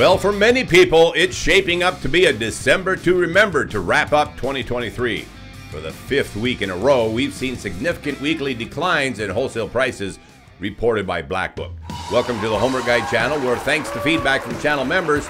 Well, for many people, it's shaping up to be a December to remember to wrap up 2023. For the fifth week in a row, we've seen significant weekly declines in wholesale prices reported by Black Book. Welcome to the Homework Guy channel, where thanks to feedback from channel members,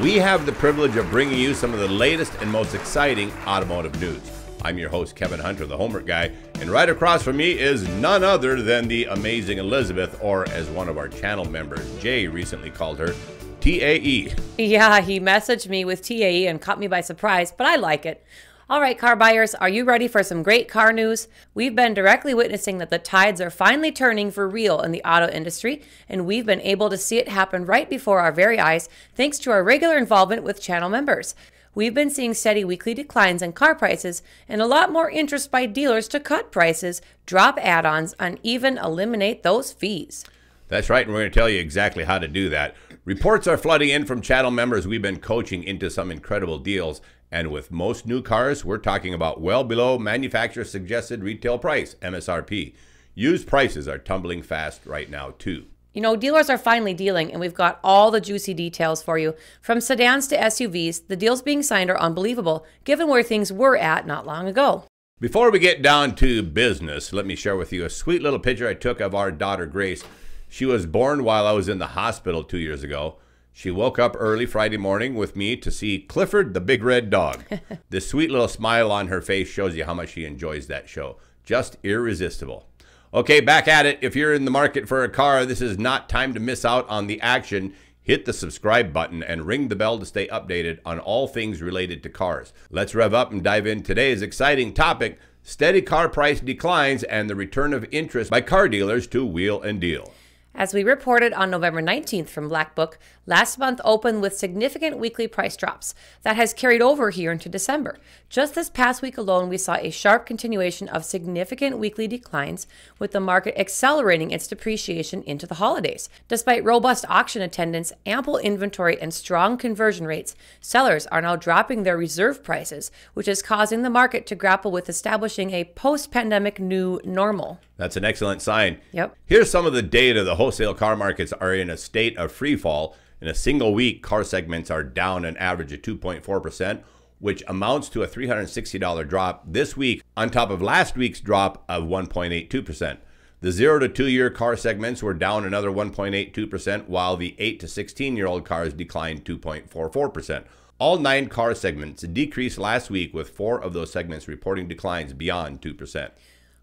we have the privilege of bringing you some of the latest and most exciting automotive news. I'm your host, Kevin Hunter, the Homework Guy, and right across from me is none other than the amazing Elizabeth, or as one of our channel members, Jay, recently called her, TAE. Yeah, he messaged me with TAE and caught me by surprise, but I like it. All right, car buyers, are you ready for some great car news? We've been directly witnessing that the tides are finally turning for real in the auto industry, and we've been able to see it happen right before our very eyes thanks to our regular involvement with channel members. We've been seeing steady weekly declines in car prices and a lot more interest by dealers to cut prices, drop add ons, and even eliminate those fees. That's right, and we're going to tell you exactly how to do that. Reports are flooding in from channel members we've been coaching into some incredible deals. And with most new cars, we're talking about well below manufacturer suggested retail price, MSRP. Used prices are tumbling fast right now, too. You know, dealers are finally dealing, and we've got all the juicy details for you. From sedans to SUVs, the deals being signed are unbelievable, given where things were at not long ago. Before we get down to business, let me share with you a sweet little picture I took of our daughter Grace. She was born while I was in the hospital two years ago. She woke up early Friday morning with me to see Clifford the Big Red Dog. this sweet little smile on her face shows you how much she enjoys that show. Just irresistible. Okay, back at it. If you're in the market for a car, this is not time to miss out on the action. Hit the subscribe button and ring the bell to stay updated on all things related to cars. Let's rev up and dive in today's exciting topic steady car price declines and the return of interest by car dealers to wheel and deal. As we reported on November 19th from Black Book, last month opened with significant weekly price drops. That has carried over here into December. Just this past week alone, we saw a sharp continuation of significant weekly declines, with the market accelerating its depreciation into the holidays. Despite robust auction attendance, ample inventory, and strong conversion rates, sellers are now dropping their reserve prices, which is causing the market to grapple with establishing a post pandemic new normal. That's an excellent sign. Yep. Here's some of the data. The wholesale car markets are in a state of free fall. In a single week, car segments are down an average of 2.4%, which amounts to a $360 drop this week on top of last week's drop of 1.82%. The 0 to 2 year car segments were down another 1.82%, while the 8 to 16 year old cars declined 2.44%. All nine car segments decreased last week, with four of those segments reporting declines beyond 2%.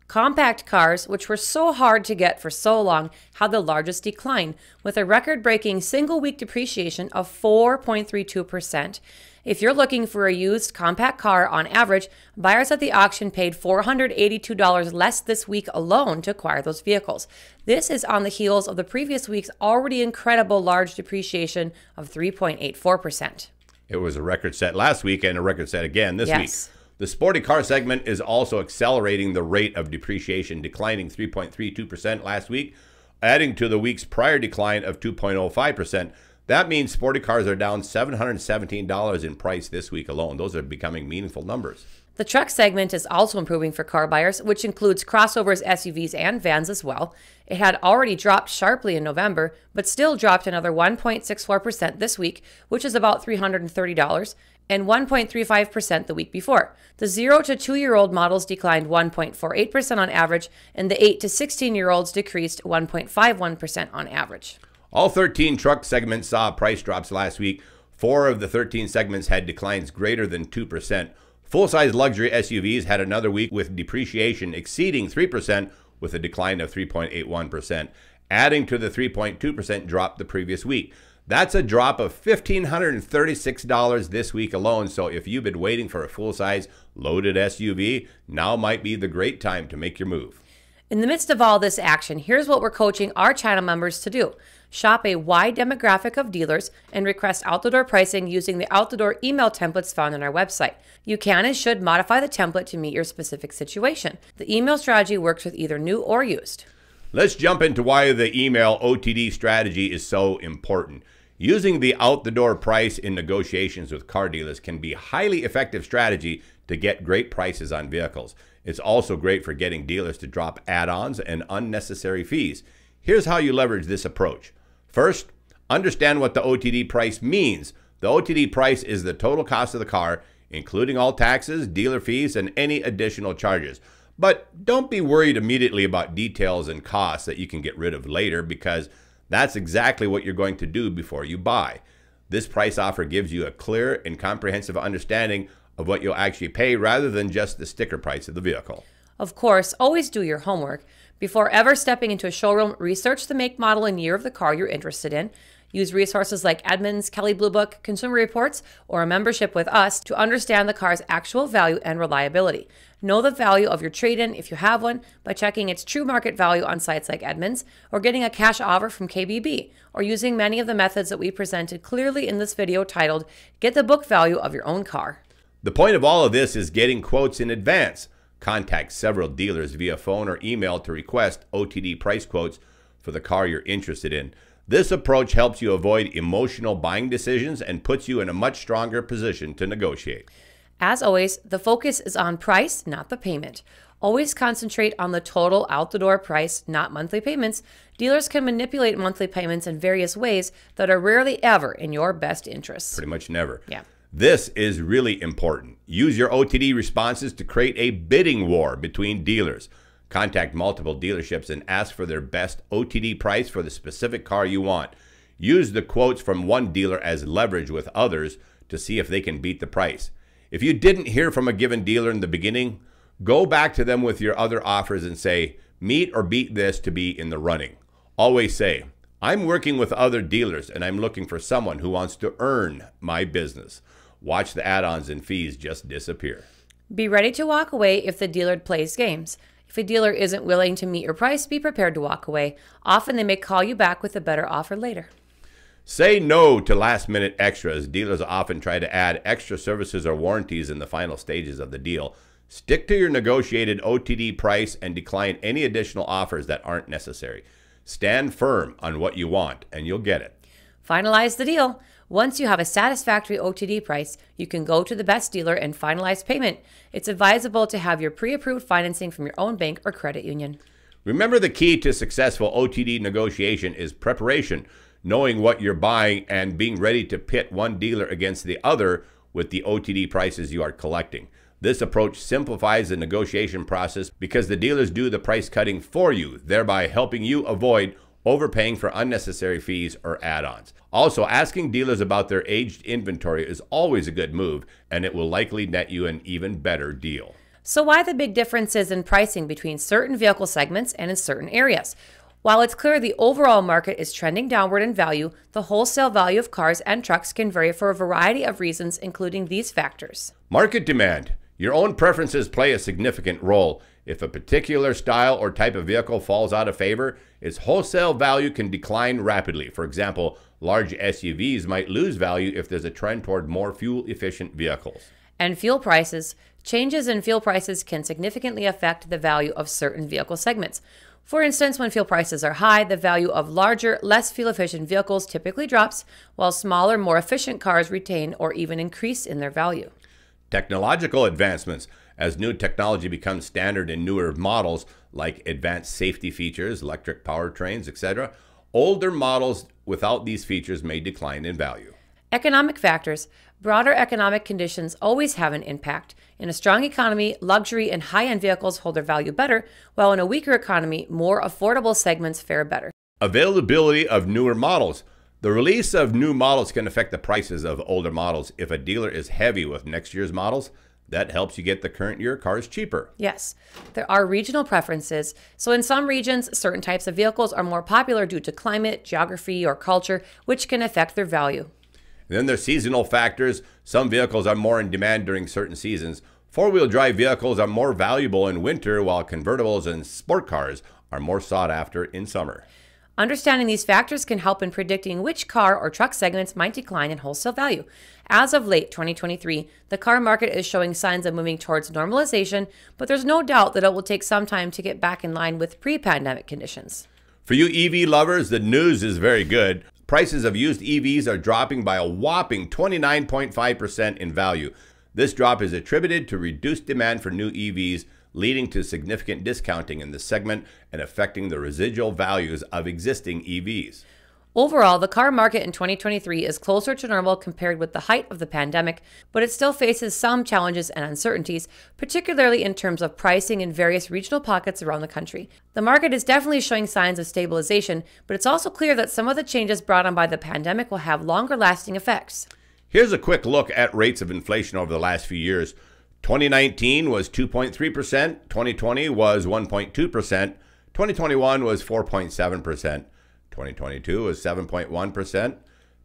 Compact cars, which were so hard to get for so long, had the largest decline, with a record breaking single week depreciation of 4.32%. If you're looking for a used compact car, on average, buyers at the auction paid $482 less this week alone to acquire those vehicles. This is on the heels of the previous week's already incredible large depreciation of 3.84%. It was a record set last week and a record set again this Yes. week. The sporty car segment is also accelerating the rate of depreciation, declining 3.32% last week, adding to the week's prior decline of 2.05%. That means sporty cars are down $717 in price this week alone. Those are becoming meaningful numbers. The truck segment is also improving for car buyers, which includes crossovers, SUVs, and vans as well. It had already dropped sharply in November, but still dropped another 1.64% this week, which is about $330, and 1.35% the week before. The 0 to 2 year old models declined 1.48% on average, and the 8 to 16 year olds decreased 1.51% on average. All 13 truck segments saw price drops last week. Four of the 13 segments had declines greater than 2%. Full size luxury SUVs had another week with depreciation exceeding 3%, with a decline of 3.81%, adding to the 3.2% drop the previous week. That's a drop of $1,536 this week alone. So if you've been waiting for a full size loaded SUV, now might be the great time to make your move. In the midst of all this action, here's what we're coaching our channel members to do shop a wide demographic of dealers and request out the door pricing using the out the door email templates found on our website. You can and should modify the template to meet your specific situation. The email strategy works with either new or used. Let's jump into why the email OTD strategy is so important. Using the out the door price in negotiations with car dealers can be a highly effective strategy to get great prices on vehicles. It's also great for getting dealers to drop add ons and unnecessary fees. Here's how you leverage this approach. First, Understand what the OTD price means. The OTD price is the total cost of the car, including all taxes, dealer fees, and any additional charges. But don't be worried immediately about details and costs that you can get rid of later because that's exactly what you're going to do before you buy. This price offer gives you a clear and comprehensive understanding of what you'll actually pay rather than just the sticker price of the vehicle. Of course, always do your homework. Before ever stepping into a showroom, research the make, model, and year of the car you're interested in. Use resources like Edmunds, Kelley Blue Book, Consumer Reports, or a membership with us to understand the car's actual value and reliability. Know the value of your trade in if you have one by checking its true market value on sites like Edmunds, or getting a cash offer from KBB, or using many of the methods that we presented clearly in this video titled Get the Book Value of Your Own Car. The point of all of this is getting quotes in advance. Contact several dealers via phone or email to request OTD price quotes for the car you're interested in. This approach helps you avoid emotional buying decisions and puts you in a much stronger position to negotiate. As always, the focus is on price, not the payment. Always concentrate on the total out the door price, not monthly payments. Dealers can manipulate monthly payments in various ways that are rarely ever in your best interest. Pretty much never. Yeah. This is really important. Use your OTD responses to create a bidding war between dealers. Contact multiple dealerships and ask for their best OTD price for the specific car you want. Use the quotes from one dealer as leverage with others to see if they can beat the price. If you didn't hear from a given dealer in the beginning, go back to them with your other offers and say, meet or beat this to be in the running. Always say, I'm working with other dealers and I'm looking for someone who wants to earn my business. Watch the add ons and fees just disappear. Be ready to walk away if the dealer plays games. If a dealer isn't willing to meet your price, be prepared to walk away. Often they may call you back with a better offer later. Say no to last minute extras. Dealers often try to add extra services or warranties in the final stages of the deal. Stick to your negotiated OTD price and decline any additional offers that aren't necessary. Stand firm on what you want, and you'll get it. Finalize the deal. Once you have a satisfactory OTD price, you can go to the best dealer and finalize payment. It's advisable to have your pre approved financing from your own bank or credit union. Remember, the key to successful OTD negotiation is preparation, knowing what you're buying and being ready to pit one dealer against the other with the OTD prices you are collecting. This approach simplifies the negotiation process because the dealers do the price cutting for you, thereby helping you avoid overpaying for unnecessary fees or add ons. Also, asking dealers about their aged inventory is always a good move, and it will likely net you an even better deal. So, why the big differences in pricing between certain vehicle segments and in certain areas? While it's clear the overall market is trending downward in value, the wholesale value of cars and trucks can vary for a variety of reasons, including these factors. Market demand. Your own preferences play a significant role. If a particular style or type of vehicle falls out of favor, its wholesale value can decline rapidly. For example, large SUVs might lose value if there's a trend toward more fuel efficient vehicles. And fuel prices. Changes in fuel prices can significantly affect the value of certain vehicle segments. For instance, when fuel prices are high, the value of larger, less fuel efficient vehicles typically drops, while smaller, more efficient cars retain or even increase in their value. Technological advancements. As new technology becomes standard in newer models like advanced safety features, electric powertrains, etc., older models without these features may decline in value. Economic factors. Broader economic conditions always have an impact. In a strong economy, luxury and high end vehicles hold their value better, while in a weaker economy, more affordable segments fare better. Availability of newer models. The release of new models can affect the prices of older models. If a dealer is heavy with next year's models, that helps you get the current year cars cheaper. Yes, there are regional preferences. So, in some regions, certain types of vehicles are more popular due to climate, geography, or culture, which can affect their value. And then there's seasonal factors. Some vehicles are more in demand during certain seasons. Four wheel drive vehicles are more valuable in winter, while convertibles and sport cars are more sought after in summer. Understanding these factors can help in predicting which car or truck segments might decline in wholesale value. As of late 2023, the car market is showing signs of moving towards normalization, but there's no doubt that it will take some time to get back in line with pre pandemic conditions. For you EV lovers, the news is very good. Prices of used EVs are dropping by a whopping 29.5% in value. This drop is attributed to reduced demand for new EVs leading to significant discounting in the segment and affecting the residual values of existing EVs. Overall, the car market in 2023 is closer to normal compared with the height of the pandemic, but it still faces some challenges and uncertainties, particularly in terms of pricing in various regional pockets around the country. The market is definitely showing signs of stabilization, but it's also clear that some of the changes brought on by the pandemic will have longer lasting effects. Here's a quick look at rates of inflation over the last few years. 2019 was 2.3%, 2020 was 1.2%, 2021 was 4.7%. 2022 was 7.1%.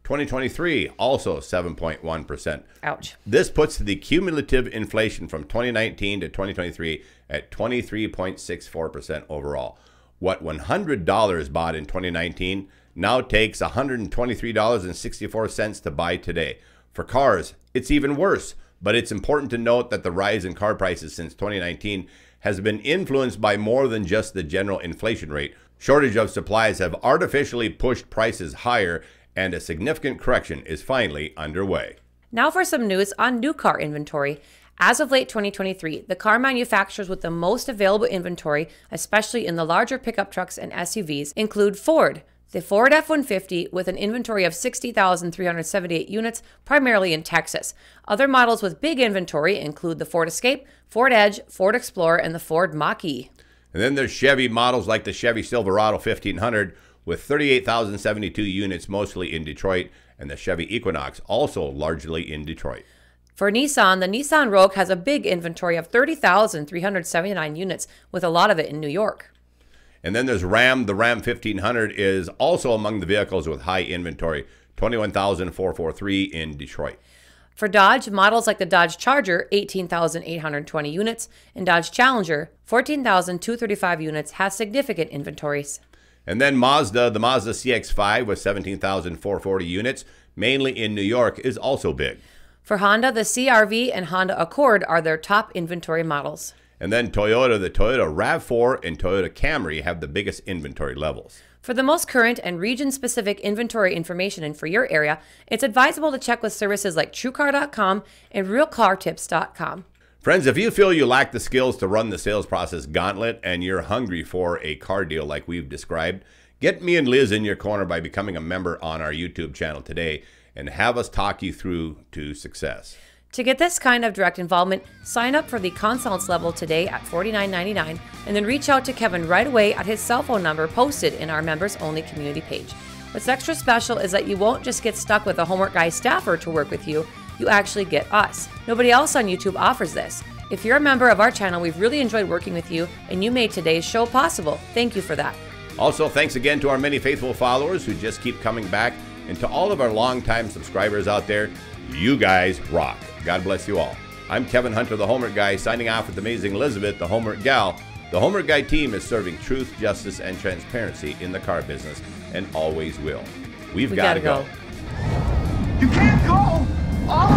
2023 also 7.1%. Ouch. This puts the cumulative inflation from 2019 to 2023 at 23.64% overall. What $100 bought in 2019 now takes $123.64 to buy today. For cars, it's even worse, but it's important to note that the rise in car prices since 2019 has been influenced by more than just the general inflation rate. Shortage of supplies have artificially pushed prices higher, and a significant correction is finally underway. Now for some news on new car inventory. As of late 2023, the car manufacturers with the most available inventory, especially in the larger pickup trucks and SUVs, include Ford, the Ford F 150 with an inventory of 60,378 units, primarily in Texas. Other models with big inventory include the Ford Escape, Ford Edge, Ford Explorer, and the Ford Mach E. And then there's Chevy models like the Chevy Silverado 1500 with 38,072 units, mostly in Detroit, and the Chevy Equinox, also largely in Detroit. For Nissan, the Nissan Rogue has a big inventory of 30,379 units, with a lot of it in New York. And then there's Ram. The Ram 1500 is also among the vehicles with high inventory, 21,443 in Detroit. For Dodge, models like the Dodge Charger, 18,820 units, and Dodge Challenger, 14,235 units, have significant inventories. And then Mazda, the Mazda CX5 with 17,440 units, mainly in New York, is also big. For Honda, the CRV and Honda Accord are their top inventory models. And then Toyota, the Toyota RAV4 and Toyota Camry have the biggest inventory levels. For the most current and region specific inventory information and for your area, it's advisable to check with services like TrueCar.com and RealCarTips.com. Friends, if you feel you lack the skills to run the sales process gauntlet and you're hungry for a car deal like we've described, get me and Liz in your corner by becoming a member on our YouTube channel today and have us talk you through to success. To get this kind of direct involvement, sign up for the consults level today at $49.99 and then reach out to Kevin right away at his cell phone number posted in our members only community page. What's extra special is that you won't just get stuck with a Homework Guy staffer to work with you, you actually get us. Nobody else on YouTube offers this. If you're a member of our channel, we've really enjoyed working with you and you made today's show possible. Thank you for that. Also, thanks again to our many faithful followers who just keep coming back, and to all of our longtime subscribers out there, you guys rock. God bless you all. I'm Kevin Hunter, the Homework Guy, signing off with amazing Elizabeth, the Homework Gal. The Homework Guy team is serving truth, justice, and transparency in the car business and always will. We've We got to go. go. You can't go all